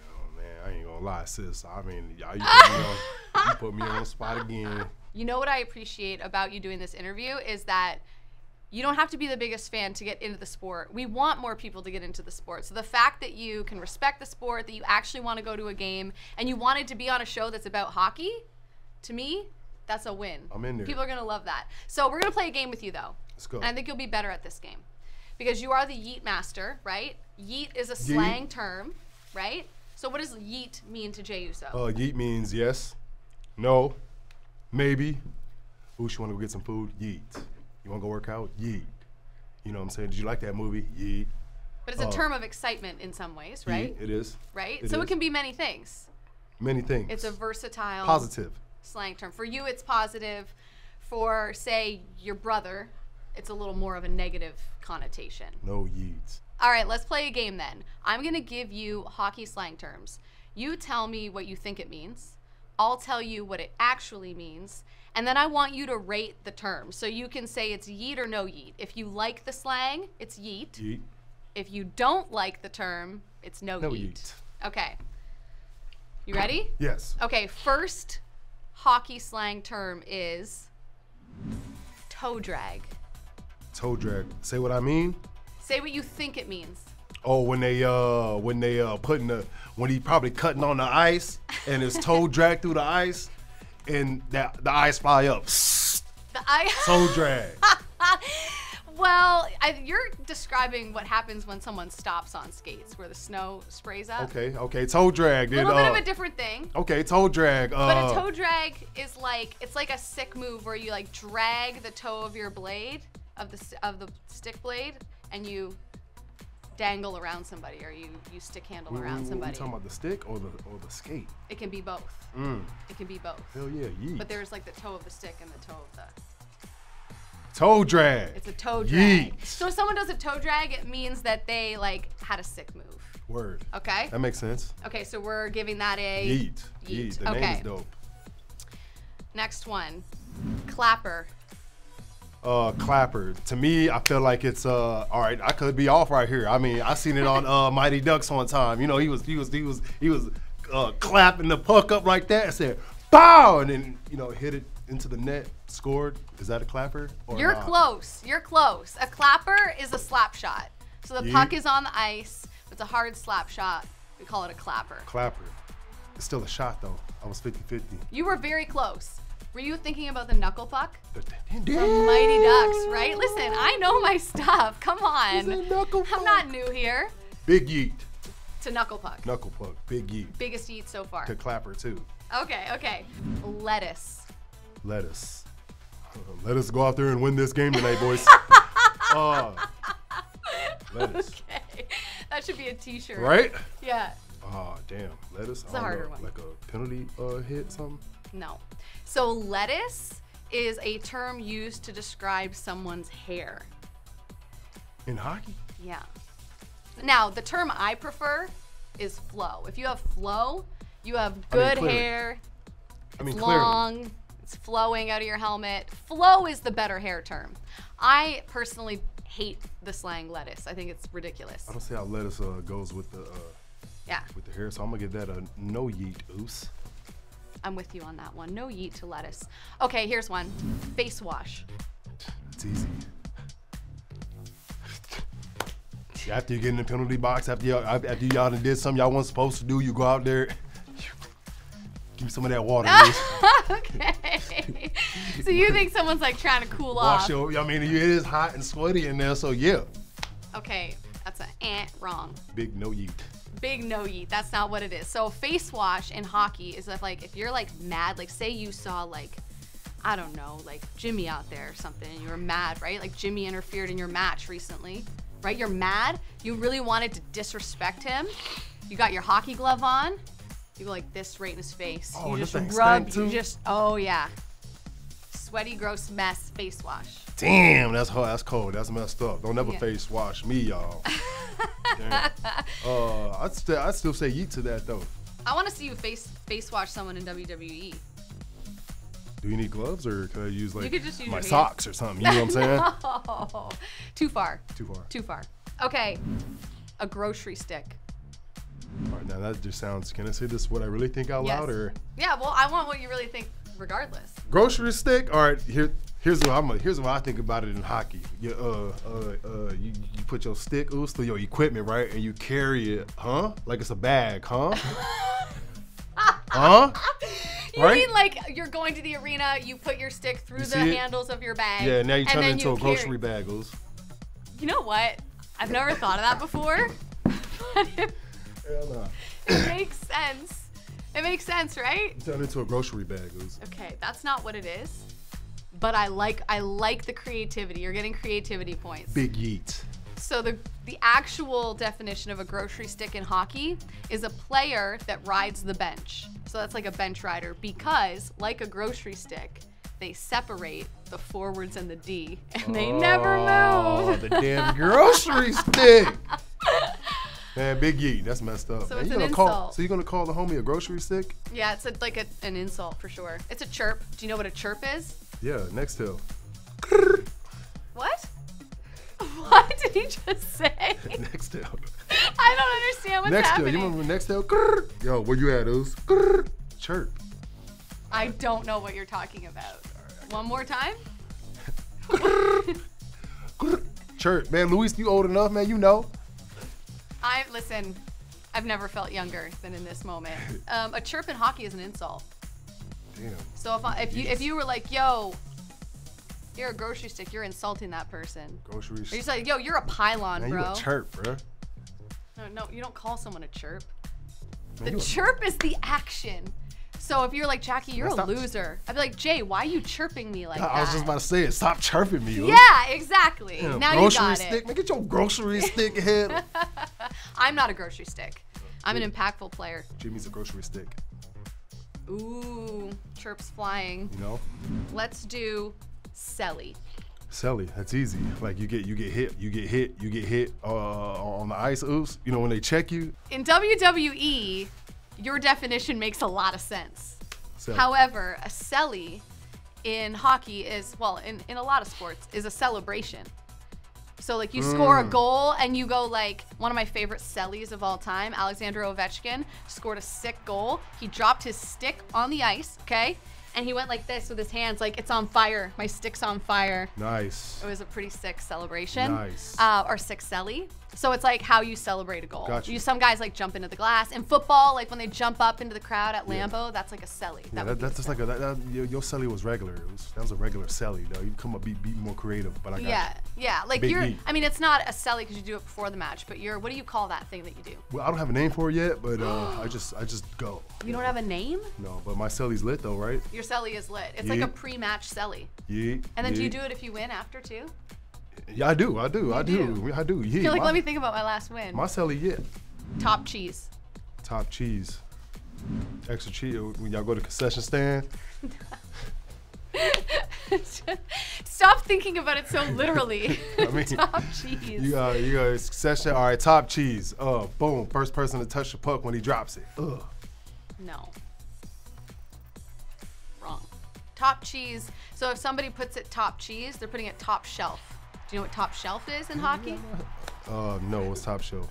man, I ain't gonna lie, sis. I mean, y'all, you put me on, you put me on the spot again. (laughs) You know what I appreciate about you doing this interview is that you don't have to be the biggest fan to get into the sport. We want more people to get into the sport. So the fact that you can respect the sport, that you actually want to go to a game, and you wanted to be on a show that's about hockey, to me, that's a win. I'm in there. People are gonna love that. So we're gonna play a game with you though. Let's go. And I think you'll be better at this game. Because you are the yeet master, right? Yeet is a slang term, right? So what does yeet mean to Jey Uso? Uh, yeet means yes, no, maybe. Oosh, you wanna go get some food? Yeet. You wanna go work out? Yeet. You know what I'm saying? Did you like that movie? Yeet. but it's a uh, term of excitement in some ways, right? Yeet. It is. right? It so it can be many things. Many things. It's a versatile positive. slang term. For you, it's positive. For, say, your brother, it's a little more of a negative connotation. No yeets. All right, let's play a game then. I'm going to give you hockey slang terms. You tell me what you think it means. I'll tell you what it actually means. And then I want you to rate the term. So you can say it's yeet or no yeet. If you like the slang, it's yeet. Yeet. If you don't like the term, it's no, No yeet. yeet. Okay. You ready? Yes. Okay, first hockey slang term is toe drag. Toe drag. Say what I mean? Say what you think it means. Oh, when they uh when they uh putting the when he probably cutting on the ice and his toe (laughs) dragged through the ice and that the ice fly up. The I (laughs) Toe drag. (laughs) Well, I, you're describing what happens when someone stops on skates, where the snow sprays up. Okay, okay, toe drag. A little bit of uh, a different thing. Okay, toe drag. Uh, But a toe drag is like it's like a sick move where you like drag the toe of your blade of the of the stick blade and you dangle around somebody or you you stick handle we- we- around we somebody. talking about the stick or the or the skate? It can be both. Mm. It can be both. Hell yeah, yeet. But there's like the toe of the stick and the toe of the. toe drag. It's a toe drag. Yeet. So if someone does a toe drag, it means that they like had a sick move. Word. Okay. That makes sense. Okay, so we're giving that a Yeet. Yeet. Yeet. The name is dope. next one. Clapper. Uh clapper to me i feel like it's uh all right i could be off right here i mean i seen it on uh mighty ducks one time you know he was he was he was he was uh clapping the puck up like that and said bow and then you know hit it into the net scored is that a clapper or You're not? close. You're close. A clapper is a slap shot. So the puck is on the ice. It's a hard slap shot. We call it a clapper. clapper it's still a shot though i was 50-50 You were very close. Were you thinking about the knuckle puck? From From Mighty Ducks, right? Listen, I know my stuff. Come on. I'm not new here. big yeet To knuckle puck. knuckle puck big yeet Biggest eat so far. to clapper too Okay, okay. Lettuce. lettuce. Uh, let us go out there and win this game tonight, boys. (laughs) uh, lettuce. Okay. That should be a t-shirt. Right? Yeah. Oh, damn. Lettuce? It's a harder one. Like a penalty uh, hit, something? No. So lettuce is a term used to describe someone's hair. In hockey? Yeah. Now, the term I prefer is flow. If you have flow, you have good I mean, hair, I mean, it's clearly. long, it's flowing out of your helmet. Flow is the better hair term. I personally hate the slang lettuce. I think it's ridiculous. I don't see how lettuce uh, goes with the uh, Yeah, with the hair, so I'm gonna give that a no yeet oos. I'm with you on that one. No yeet to lettuce. Okay, here's one. Face wash. It's easy. After you get in the penalty box, after y'all, after y'all did something y'all wasn't supposed to do, you go out there, give me some of that water, (laughs) okay. so you think someone's like trying to cool off? Wash off? your, I mean, it is hot and sweaty in there, so yeah, Okay, that's an ant eh, wrong. big no yeet. Big no yeet. That's not what it is. So face wash in hockey is if like if you're like mad, like say you saw like I don't know, like Jimmy out there or something, and you were mad, right? Like Jimmy interfered in your match recently, right? You're mad. You really wanted to disrespect him. You got your hockey glove on. You go like this right in his face. Oh, you just rub. You just oh yeah. Sweaty, gross mess face wash. Damn, that's hard. That's cold. That's messed up. Don't ever Yeah. face wash me, y'all. (laughs) (laughs) Uh, I'd still, I'd still say yeet to that though. I want to see you face face wash someone in. WWE. Do you need gloves or could I use like use my socks or something? You know what I'm saying? (laughs) Oh, too far. Too far. Too far. Okay, a grocery stick. All right, now that just sounds. Can I say this? What I really think out Yes. loud or Yeah, well, I want what you really think, regardless. grocery stick? All right, here. Here's what I'm. Here's what I think about it in hockey. You uh uh uh you, you put your stick through your equipment right, and you carry it, huh? Like it's a bag, huh? (laughs) huh? You Right? mean like you're going to the arena, you put your stick through You the handles of your bag. Yeah. Now you turn it into a grocery bag, ooze. You know what? I've never thought of that before. (laughs) it, Hell it makes sense. It makes sense, right? Turn it into a grocery bag, ooze. Okay, that's not what it is. But I like I like the creativity. You're getting creativity points. Big yeet. So the the actual definition of a grocery stick in hockey is a player that rides the bench. So that's like a bench rider because like a grocery stick, they separate the forwards and the D and they never oh, move. Oh, the damn grocery stick. (laughs) Man, big yeet. That's messed up. So Man, it's you an gonna call? insult. So you're gonna call the homie a grocery stick? Yeah, it's a, like a, an insult for sure. It's a chirp. Do you know what a chirp is? Yeah, Nextel. What? (laughs) What did he just say? (laughs) Nextel. I don't understand what's Nextel. You remember Nextel? Yo, where you at, Ooze? Chirp. I don't know what you're talking about. One more time? Chirp. Man, Luis, you old enough, man. You know. I listen. I've never felt younger than in this moment. (laughs) Um, a chirp in hockey is an insult. Damn. So if I, if you if you were like, "Yo, you're a grocery stick," you're insulting that person. Grocery Or you stick. say, "Yo, you're a pylon, Man, you bro." a chirp, bro. No, no, you don't call someone a chirp. Man, The you a- chirp is the action. So if you're like Jackie, you're Man, a loser. I'd be like, Jey, why are you chirping me like that? I was just about to say it. Stop chirping me. Ooze. yeah, exactly. Damn, now you grocery got stick. it. Man, get your grocery (laughs) stick head. I'm not a grocery stick. I'm an impactful player. Jimmy's a grocery stick. Ooh, chirps flying. You know. Let's do celly. Celly, that's easy. Like you get you get hit, you get hit, you get hit uh, on the ice. Oops. You know when they check you. In WWE, your definition makes a lot of sense. Celly. However, a celly in hockey is, well, in, in a lot of sports, is a celebration. So like you score a goal and you go like one of my favorite cellies of all time, Alexander Ovechkin scored a sick goal. He dropped his stick on the ice, okay? And he went like this with his hands, like it's on fire. My stick's on fire. Nice. It was a pretty sick celebration. Nice. Uh, or sick celly. So it's like how you celebrate a goal. Gotcha. You some guys like jump into the glass. In football, like when they jump up into the crowd at Yeah. That's like a celly. Yeah, That that, that's just like a, that, that, your, your celly was regular. Was, that was a regular celly, though. You come up be, be more creative, but I got yeah, you. yeah. Like Big you're. heat. I mean, it's not a celly because you do it before the match, but you're. What do you call that thing that you do? Well, I don't have a name for it yet, but uh, (gasps) I just I just go. You don't have a name. No, but my celly's lit though, right? Your celly is lit. It's like a pre-match celly. Yeah. And then do you do it if you win after too? Yeah, I do. I do. I do. do? I do. Yeah. You're like, my, let me think about my last win. My celly, yeah. Top cheese. Top cheese. Extra cheese. When y'all go to concession stand, (laughs) Stop thinking about it so (laughs) literally. I mean, (laughs) Top cheese. you got you got concession. All right, top cheese. Uh, boom. First person to touch the puck when he drops it. Ugh. No. Wrong. Top cheese. So if somebody puts it top cheese, they're putting it top shelf. Do you know what top shelf is in hockey? Uh, no, (laughs) it's top shelf.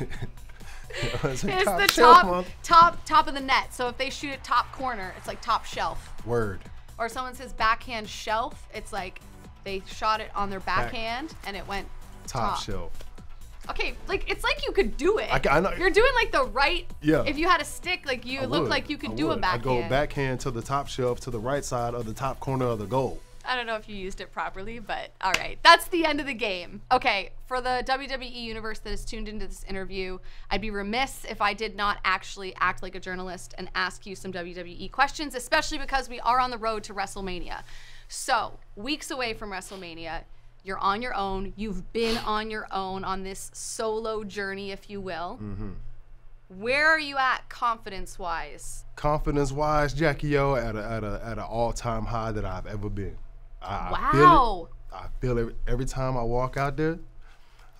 it's It's the top mom. top top of the net. So if they shoot it top corner, it's like top shelf. Word. Or someone says backhand shelf, it's like they shot it on their backhand and it went Top, Top. shelf. Okay, like it's like you could do it. I I know- You're doing like the right. Yeah. If you had a stick, like you I look would. like you could I do a would. I backhand. go backhand to the top shelf to the right side of the top corner of the goal. I don't know if you used it properly, but all right. That's the end of the game. Okay, for the WWE universe that is tuned into this interview, I'd be remiss if I did not actually act like a journalist and ask you some WWE questions, especially because we are on the road to WrestleMania. So, weeks away from WrestleMania, you're on your own. You've been on your own on this solo journey, if you will. Mm-hmm. Where are you at confidence wise? Confidence wise, Jackie O at a at a at an all time high that I've ever been. I, I feel Wow. it. I feel it every time I walk out there.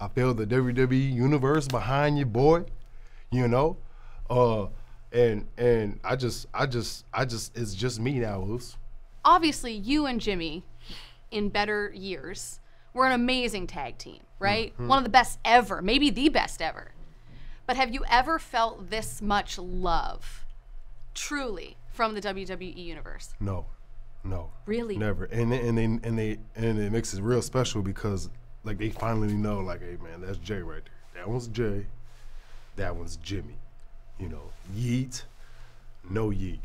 I feel the WWE universe behind you, boy. You know, uh, and and I just I just I just it's just me now, Oos. obviously you and Jimmy in better years were an amazing tag team, right? Mm-hmm. One of the best ever, maybe the best ever. But have you ever felt this much love truly from the WWE universe? No, no, Really? never. And they, and they and they and it makes it real special because like they finally know, like, hey man, that's Jey right there. That one's Jey. That one's Jimmy. You know, yeet, no yeet.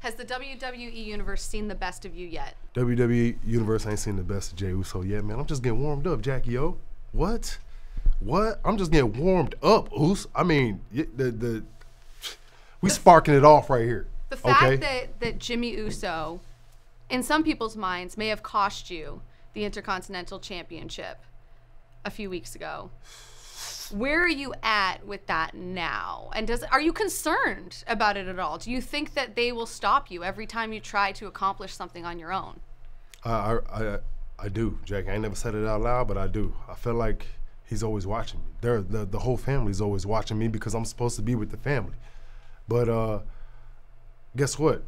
Has the WWE universe seen the best of you yet? WWE Universe ain't seen the best of Jey Uso yet, man. I'm just getting warmed up, Jackie O. What? What? I'm just getting warmed up, Oos. I mean, the the we sparking it off right here. The fact okay? that, that Jimmy Uso, in some people's minds, may have cost you the Intercontinental Championship a few weeks ago. Where are you at with that now? And does are you concerned about it at all? Do you think that they will stop you every time you try to accomplish something on your own? I, I I do, Jack. I ain't never said it out loud, but I do. I feel like he's always watching me. They're, the the whole family's always watching me because I'm supposed to be with the family. But uh, guess what?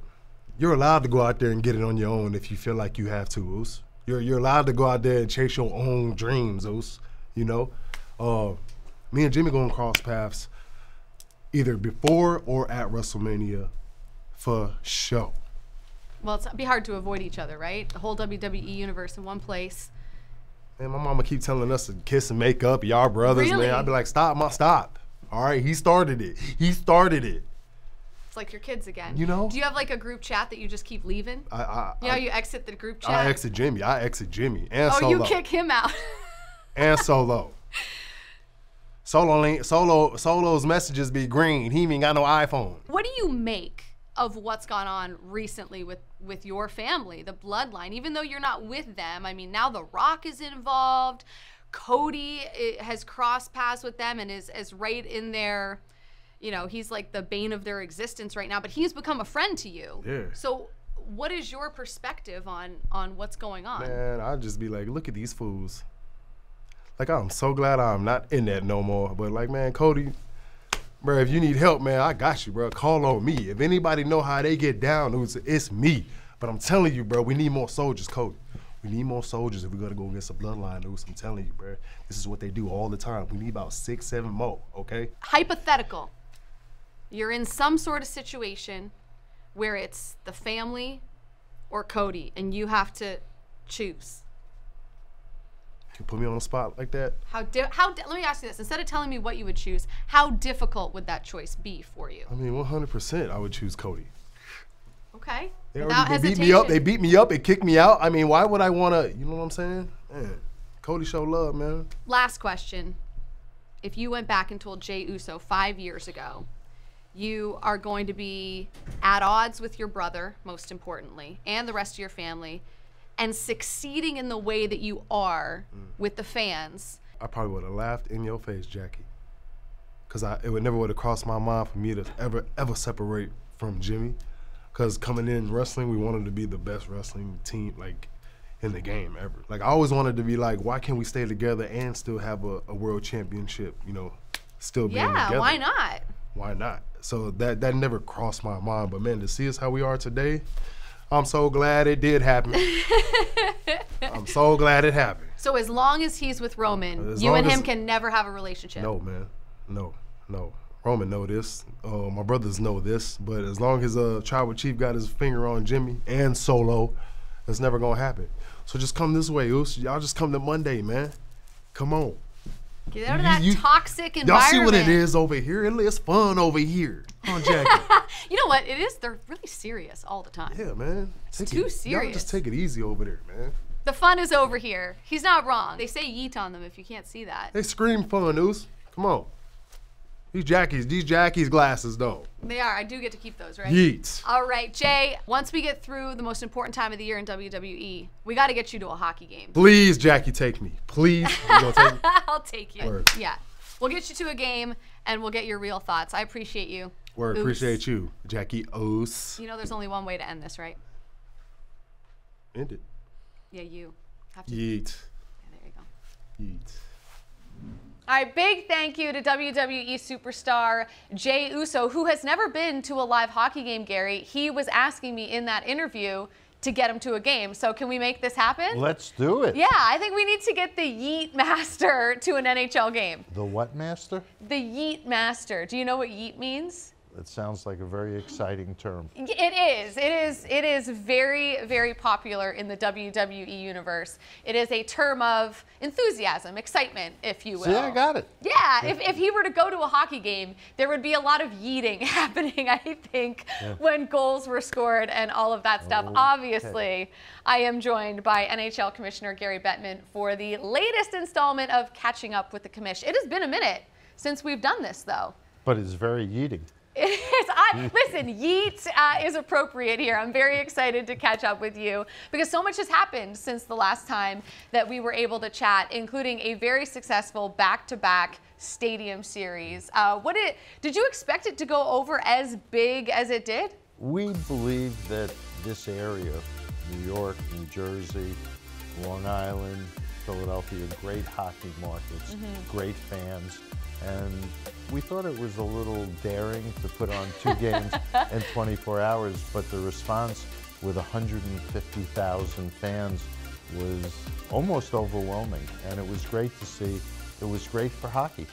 You're allowed to go out there and get it on your own if you feel like you have to, Oos. You're you're allowed to go out there and chase your own dreams, Oos. You know, uh, me and Jimmy gonna cross paths either before or at WrestleMania for sure. Well, it's, it'd be hard to avoid each other, right? The whole WWE universe in one place. Man, my mama keep telling us to kiss and make up, y'all brothers, Really? man. I'd be like, stop, ma, stop. All right, he started it. He started it. It's like your kids again. You know? Do you have like a group chat that you just keep leaving? I I, You know, I, you exit the group chat. I exit Jimmy. I exit Jimmy and oh, solo you kick him out. (laughs) and solo. Solo ain't solo. Solo's messages be green. He ain't got no iPhone. what do you make of what's gone on recently with with your family, the bloodline? Even though you're not with them, I mean, now The Rock is involved. Cody has crossed paths with them and is is right in there. You know, he's like the bane of their existence right now, but he's become a friend to you. Yeah. So, what is your perspective on on what's going on? Man, I'd just be like, look at these fools. Like I'm so glad I'm not in that no more. But like, man, Cody, bro, if you need help, man, I got you, bro. Call on me. If anybody know how they get down, it's, it's me. But I'm telling you, bro, we need more soldiers, Cody. We need more soldiers if we're gonna go against the bloodline. I'm telling you, bro. This is what they do all the time. We need about six, seven more, okay? hypothetical you're in some sort of situation where it's the family or Cody and you have to choose You put me on the spot like that. How di- how di- let me ask you this: instead of telling me what you would choose, how difficult would that choice be for you? I mean, 100%, I would choose Cody. Okay. They, already, they beat me up. They beat me up. They kicked me out. I mean, why would I want to? You know what I'm saying? Man, Cody show love, man. Last question. If you went back and told Jey Uso five years ago, you are going to be at odds with your brother, most importantly, and the rest of your family, and succeeding in the way that you are Mm. with the fans, I probably would have laughed in your face, Jackie. Cause it would never would have crossed my mind for me to ever ever separate from Jimmy. Cause coming in wrestling, we wanted to be the best wrestling team like in the game ever. Like I always wanted to be like, why can't we stay together and still have a, a world championship? You know, still being yeah, together. why not? Why not? So that that never crossed my mind. But man, to see us how we are today, I'm so glad it did happen. (laughs) I'm so glad it happened. So as long as he's with Roman, As you and him can never have a relationship. No, man. No, no. Roman know this. Uh, my brothers know this. But as long as uh, Tribal Chief got his finger on Jimmy and Solo, it's never gonna happen. So just come this way, Oos. Y'all just come to Monday, man. Come on. Get out of that you- toxic Y'all see what it is over here? It's fun over here. Huh, Jackie? (laughs) You know what? It is. They're really serious all the time. yeah, man. Take too it, Y'all serious. just take it easy over there, man. The fun is over here. He's not wrong. They say yeet on them if you can't see that. They scream fun, Oos. Come on. These Jackies, these Jackies glasses, though. They are. I do get to keep those, right? Yeet. All right, Jey. Once we get through the most important time of the year in WWE, we got to get you to a hockey game. Please, Jackie, take me. Please. (laughs) Take me? I'll take you. Word. Yeah. We'll get you to a game and we'll get your real thoughts. I appreciate you. Word, Oos. appreciate you, Jackie Oos. You know, there's only one way to end this, right? End it. Yeah, you have to. Yeet. Yeah, there you go. Yeet. All right, big thank you to WWE superstar Jey Uso, who has never been to a live hockey game, Gary. He was asking me in that interview to get him to a game. So, can we make this happen? Let's do it. yeah, I think we need to get the Yeet Master (laughs) to an NHL game. The what master? The Yeet Master. Do you know what Yeet means? That sounds like a very exciting term. It is. It is. It is very, very popular in the WWE universe. It is a term of enthusiasm, excitement, if you will. See, I got it. Yeah, if, if he were to go to a hockey game, there would be a lot of yeeting (laughs) happening, I think, when goals were scored and all of that stuff. Okay. Obviously, I am joined by NHL Commissioner Gary Bettman for the latest installment of Catching Up with the Commish. It has been a minute since we've done this, though. But it's very yeeting. It is. I, listen, yeet uh, is appropriate here. I'm very excited to catch up with you because so much has happened since the last time that we were able to chat, including a very successful back-to-back stadium series. Uh, what it, did you expect it to go over as big as it did? We believe that this area, New York, New Jersey, Long Island, Philadelphia, great hockey markets, great fans, and we thought it was a little daring to put on two (laughs) games in 24 hours, but the response with 150,000 fans was almost overwhelming, and it was great to see. It was great for hockey.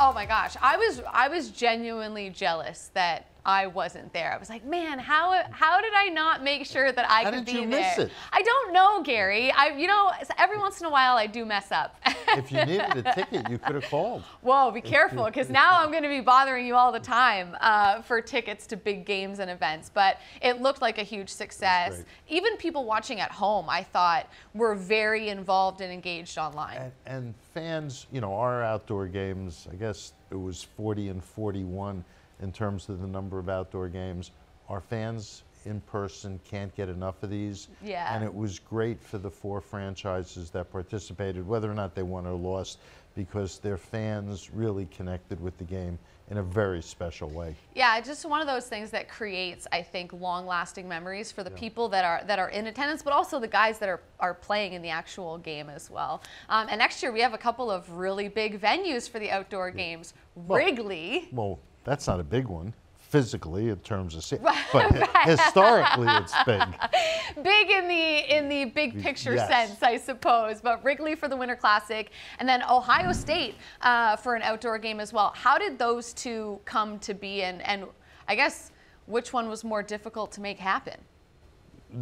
Oh my gosh, I was I was genuinely jealous that I wasn't there. I was like, man, how how did I not make sure that I How could did be you there? miss it? I don't know, Gary. I you know every once in a while I do mess up. If you needed a ticket, you could have called. Whoa, be careful, because now I'm going to be bothering you all the time uh, for tickets to big games and events. But it looked like a huge success. Even people watching at home, I thought, were very involved and engaged online. And, and fans, you know, our outdoor games, I guess it was 40 and 41 in terms of the number of outdoor games. Our fans in person can't get enough of these. Yeah. And it was great for the four franchises that participated, whether or not they won or lost, because their fans really connected with the game in a very special way. Yeah, just one of those things that creates, I think, long-lasting memories for the people that are that are in attendance, but also the guys that are are playing in the actual game as well. Um, and next year we have a couple of really big venues for the outdoor games. Wrigley. Well, that's not a big one physically in terms of, se- (laughs) but hi- historically it's big. (laughs) big in the in the big picture Yes. sense, I suppose. But Wrigley for the Winter Classic, and then Ohio State uh, for an outdoor game as well. How did those two come to be, and and I guess which one was more difficult to make happen?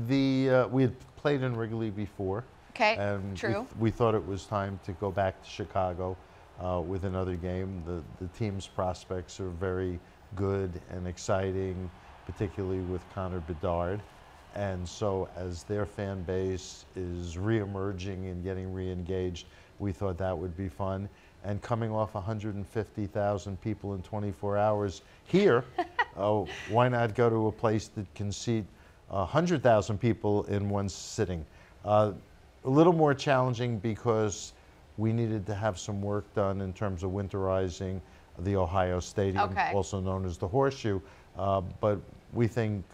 The uh, we had played in Wrigley before, Okay, And we true. th- We, thought it was time to go back to Chicago uh, with another game. The, the team's prospects are very good and exciting, particularly with Connor Bedard. And so, as their fan base is reemerging and getting re-engaged, we thought that would be fun. And coming off 150,000 people in 24 hours here, uh, (laughs) why not go to a place that can seat 100,000 people in one sitting? Uh, a little more challenging because we needed to have some work done in terms of winterizing the Ohio Stadium, Okay. also known as the Horseshoe. Uh, but we think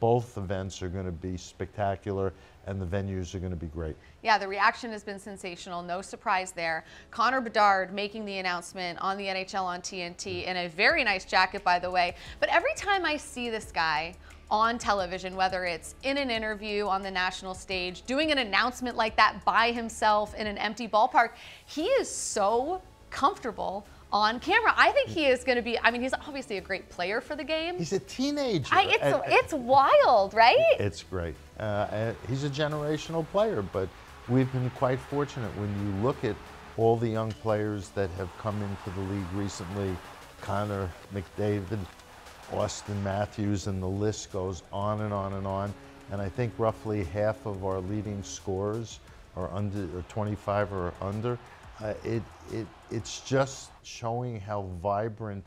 both events are going to be spectacular and the venues are going to be great. Yeah, the reaction has been sensational. No surprise there. Connor Bedard making the announcement on the NHL on TNT mm. in a very nice jacket, by the way. But every time I see this guy on television, whether it's in an interview on the national stage, doing an announcement like that by himself in an empty ballpark, he is so comfortable on camera. I think he is going to be, I mean, he's obviously a great player for the game. He's a teenager. I, it's, and- it's wild, right? It's great. Uh, he's a generational player, but we've been quite fortunate when you look at all the young players that have come into the league recently Connor McDavid, Auston Matthews, and the list goes on and on and on. And I think roughly half of our leading scorers are under or 25 or under. Uh, it, it, it's just showing how vibrant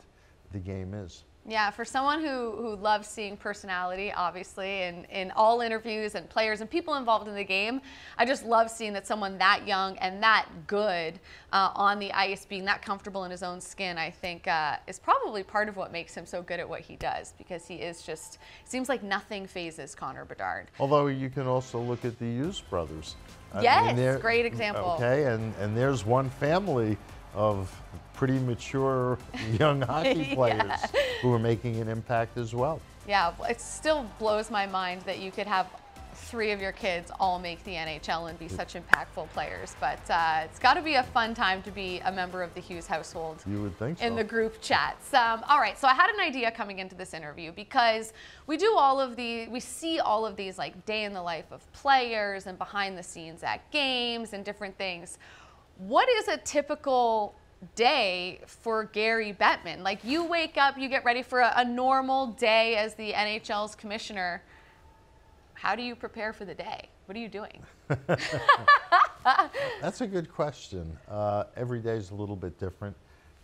the game is. Yeah, for someone who, who loves seeing personality, obviously, in, in all interviews and players and people involved in the game, I just love seeing that someone that young and that good uh, on the ice, being that comfortable in his own skin, I think uh, is probably part of what makes him so good at what he does because he is just, seems like nothing phases Connor Bedard. Although you can also look at the Hughes brothers. Yes, they're- great example. Okay, and, and there's one family of pretty mature (laughs) young hockey players who are making an impact as well. Yeah, it still blows my mind that you could have three of your kids all make the NHL and be such impactful players. But uh, it's got to be a fun time to be a member of the Hughes household. You would think so. In the group chats. Um, all right, so I had an idea coming into this interview because we do all of the, we see all of these like day in the life of players and behind the scenes at games and different things. What is a typical day for Gary Bettman? Like you wake up, you get ready for a, a normal day as the NHL's commissioner. How do you prepare for the day? What are you doing? (laughs) (laughs) That's a good question. Uh, every day is a little bit different.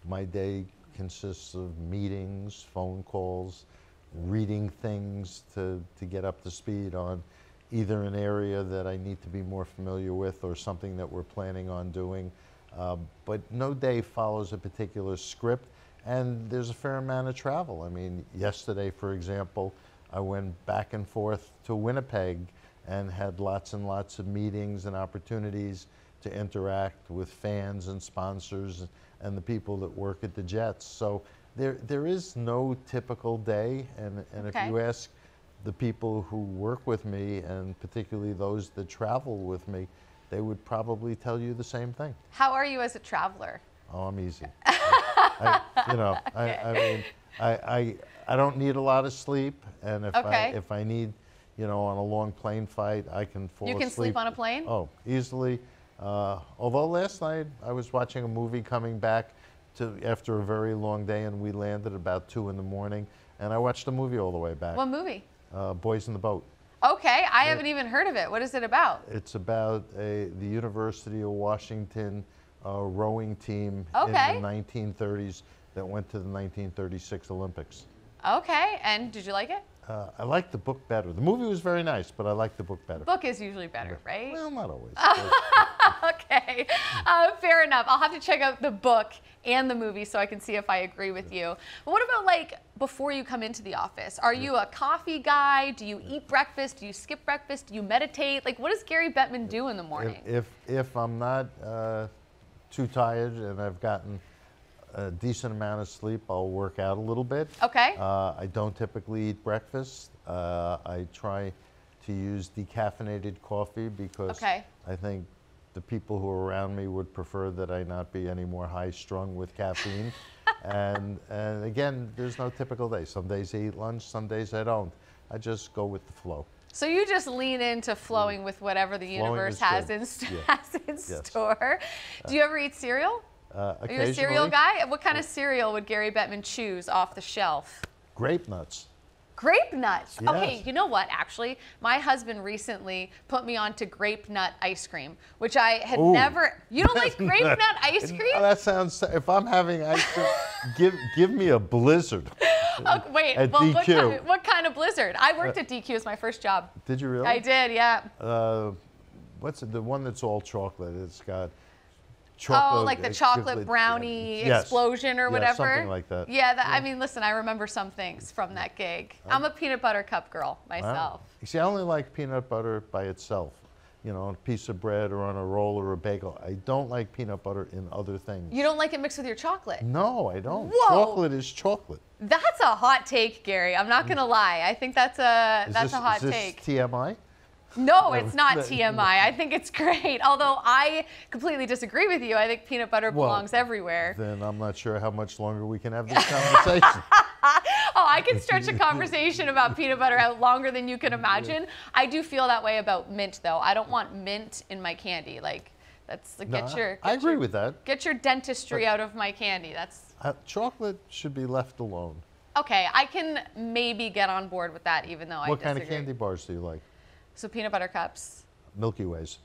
My day consists of meetings, phone calls, reading things to, to get up to speed on either an area that I need to be more familiar with or something that we're planning on doing. Uh, but no day follows a particular script, and there's a fair amount of travel. I mean, yesterday, for example, I went back and forth to Winnipeg and had lots and lots of meetings and opportunities to interact with fans and sponsors and the people that work at the Jets. So there, there is no typical day, and, and Okay. if you ask the people who work with me, and particularly those that travel with me, they would probably tell you the same thing. How are you as a traveler? Oh, I'm easy. (laughs) I, you know, I, I mean, I, I, I don't need a lot of sleep, and if I if I need, you know, on a long plane flight, I can fall You can asleep. sleep on a plane? Oh, easily. Uh, although last night I was watching a movie coming back to after a very long day, and we landed about two in the morning, and I watched the movie all the way back. What movie? Uh, Boys in the Boat. Okay, I haven't even heard of it. What is it about? It's about a, the University of Washington uh, rowing team Okay. in the 1930s that went to the 1936 Olympics. Okay, and did you like it? Uh, I like the book better. The movie was very nice, but I like the book better. Book is usually better, right? Well, not always. (laughs) okay, uh, fair enough. I'll have to check out the book and the movie so I can see if I agree with you. But what about like before you come into the office? Are you a coffee guy? Do you eat breakfast? Do you skip breakfast? Do you meditate? Like, what does Gary Bettman do in the morning? if, if if I'm not uh, too tired and I've gotten a decent amount of sleep, I'll work out a little bit. Okay. Uh, I don't typically eat breakfast. Uh, I try to use decaffeinated coffee because Okay. I think the people who are around me would prefer that I not be any more high strung with caffeine. (laughs) and, and again, there's no typical day. Some days I eat lunch, some days I don't. I just go with the flow. So you just lean into flowing with whatever the Flowing universe has in, Yeah. (laughs) has in Yes. store. Do you ever eat cereal? Uh, Are you a cereal guy? What kind of cereal would Gary Bettman choose off the shelf? Grape nuts. Grape nuts. Okay, you know what? Actually, my husband recently put me onto grape nut ice cream, which I had Ooh. never. You don't like (laughs) grape nut ice cream? Oh, that sounds. If I'm having ice cream, (laughs) give give me a blizzard. Oh, wait, At well, what DQ. kind, what kind of blizzard? I worked at DQ as my first job. Did you really? I did, yeah. Uh, what's it? The one that's all chocolate. It's got chocolate. Oh, like the chocolate brownie Yes. explosion or Yeah, whatever. something like that. Yeah, that, I mean, listen, I remember some things from that gig. I'm a peanut butter cup girl Wow. myself. You See, I only like peanut butter by itself. You know, on a piece of bread or on a roll or a bagel. I don't like peanut butter in other things. You don't like it mixed with your chocolate. no, I don't. Whoa. Chocolate is chocolate. That's a hot take, Gary. I'm not mm. gonna lie. I think that's a Is that's this, a hot is this take. TMI? No, it's not TMI. I think it's great. (laughs) Although I completely disagree with you. I think peanut butter Well, belongs everywhere. Then I'm not sure how much longer we can have this (laughs) conversation. (laughs) Oh, I can stretch a conversation about peanut butter out longer than you can imagine. I do feel that way about mint, though. I don't want mint in my candy. Like, that's No, get your. I agree your- with that. Get your dentistry out of my candy. That's Uh, chocolate should be left alone. okay. I can maybe get on board with that, even though I what kind of candy bars do you like? So peanut butter cups. Milky Ways.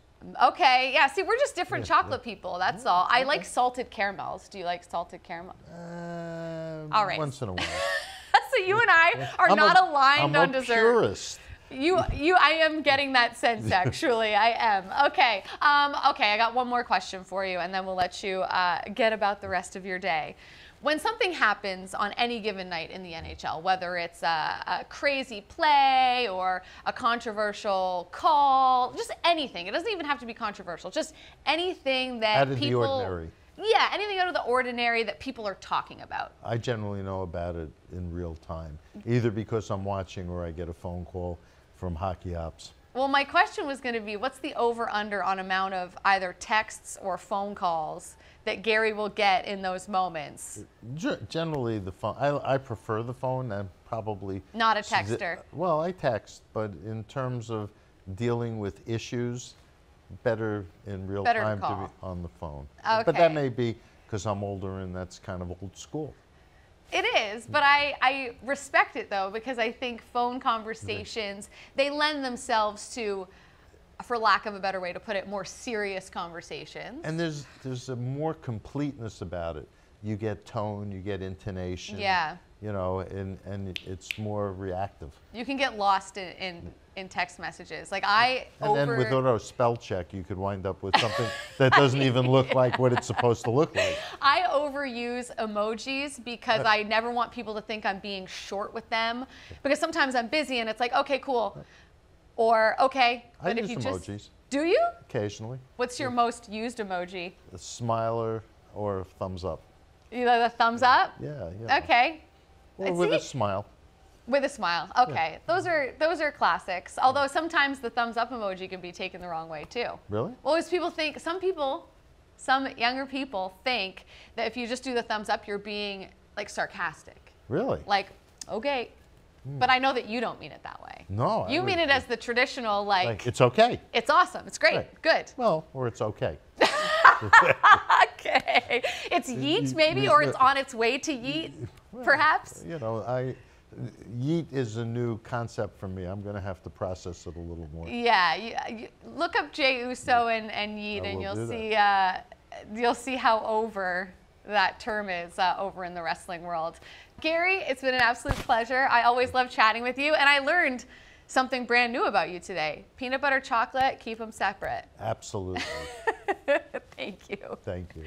Okay, yeah. See, we're just different chocolate people. That's all. I like salted caramels. Do you like salted caramel? Uh, All right. Once in a while. (laughs) so you and I are I'm not a, aligned I'm on a dessert. purist. You, you, I am getting that sense (laughs) actually. I am. Okay. Um, okay. I got one more question for you, and then we'll let you uh, get about the rest of your day. When something happens on any given night in the NHL, whether it's a, a crazy play or a controversial call, just anything. It doesn't even have to be controversial. Just anything that Out of the people. ordinary. Yeah, anything out of the ordinary that people are talking about. I generally know about it in real time, either because I'm watching or I get a phone call from hockey ops. Well, my question was going to be what's the over under on amount of either texts or phone calls that Gary will get in those moments? Ge- Generally, the phone. I, I prefer the phone. I'm probably Not a texter. Well, I text, but in terms of dealing with issues, better in real Better to time be on the phone. Okay. But that may be because I'm older and that's kind of old school. It is, but I, I respect it though because I think phone conversations they lend themselves to, for lack of a better way to put it, more serious conversations. And there's there's a more completeness about it. You get tone, you get intonation. Yeah. You know, and and it's more reactive. you can get lost in, in, in text messages. Like I And over. then with auto spell check, you could wind up with something that doesn't even look like what it's supposed to look like. (laughs) I overuse emojis because I never want people to think I'm being short with them. Because sometimes I'm busy and it's like, okay, cool. Or, okay. I but if use you emojis just. Do you? occasionally. What's your most used emoji? A smiler or a thumbs up. You know, the thumbs up? Yeah, yeah. Okay. Or with a smile. With a smile. Okay. Those are those are classics. Although sometimes the thumbs up emoji can be taken the wrong way too. Really? Well, as people think, some people, some younger people think that if you just do the thumbs up, you're being like sarcastic. Really? like okay but i know that you don't mean it that way Hmm. No, you mean it as the traditional like, like it's okay. it's awesome it's great Right. good Well, or it's okay. (laughs) okay. It's yeet maybe or it's on its way to yeet perhaps? You know, I yeet is a new concept for me. I'm going to have to process it a little more. yeah you, you look up jey uso and, and yeet and you'll see uh, you'll see how over that term is uh, over in the wrestling world. Gary it's been an absolute pleasure. I always love chatting with you and i learned something brand new about you today peanut butter chocolate keep them separate Absolutely. (laughs) Thank you. Thank you.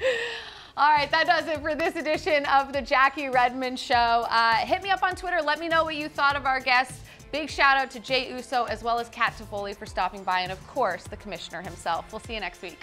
All right, that does it for this edition of the Jackie Redmond Show. Uh, hit me up on Twitter. Let me know what you thought of our guests. Big shout out to Jey Uso as well as Cat Toffoli for stopping by, and of course, the commissioner himself. We'll see you next week.